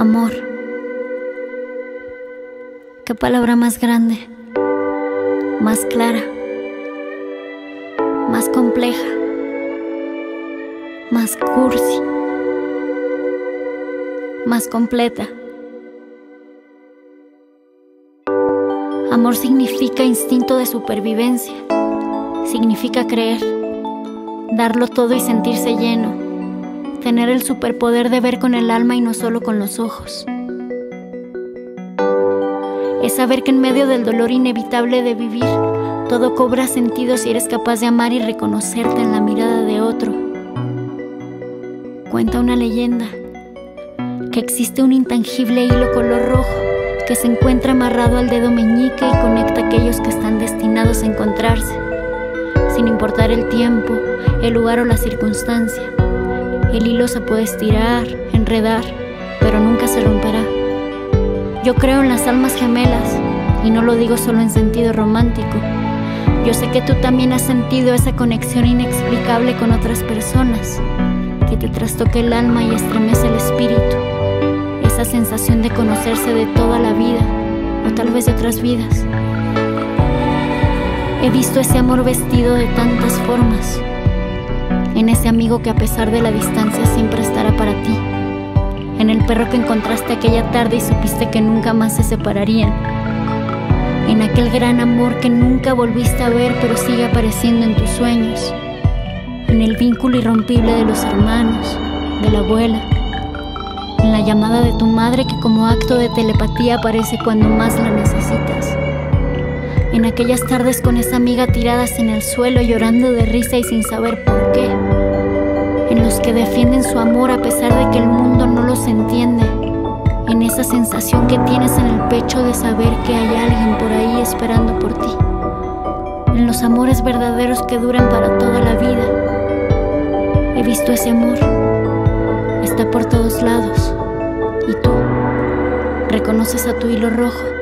Amor. Qué palabra más grande, más clara, más compleja, más cursi, más completa. Amor significa instinto de supervivencia, significa creer, darlo todo y sentirse lleno tener el superpoder de ver con el alma y no solo con los ojos. Es saber que en medio del dolor inevitable de vivir, todo cobra sentido si eres capaz de amar y reconocerte en la mirada de otro. Cuenta una leyenda que existe un intangible hilo color rojo que se encuentra amarrado al dedo meñique y conecta a aquellos que están destinados a encontrarse, sin importar el tiempo, el lugar o la circunstancia. El hilo se puede estirar, enredar, pero nunca se romperá. Yo creo en las almas gemelas y no lo digo solo en sentido romántico. Yo sé que tú también has sentido esa conexión inexplicable con otras personas, que te trastoque el alma y estremece el espíritu. Esa sensación de conocerse de toda la vida, o tal vez de otras vidas. He visto ese amor vestido de tantas formas, en ese amigo que a pesar de la distancia siempre estará para ti, en el perro que encontraste aquella tarde y supiste que nunca más se separarían, en aquel gran amor que nunca volviste a ver pero sigue apareciendo en tus sueños, en el vínculo irrompible de los hermanos, de la abuela, en la llamada de tu madre que como acto de telepatía aparece cuando más la necesitas en aquellas tardes con esa amiga tiradas en el suelo llorando de risa y sin saber por qué, en los que defienden su amor a pesar de que el mundo no los entiende, en esa sensación que tienes en el pecho de saber que hay alguien por ahí esperando por ti, en los amores verdaderos que duran para toda la vida. He visto ese amor, está por todos lados, y tú reconoces a tu hilo rojo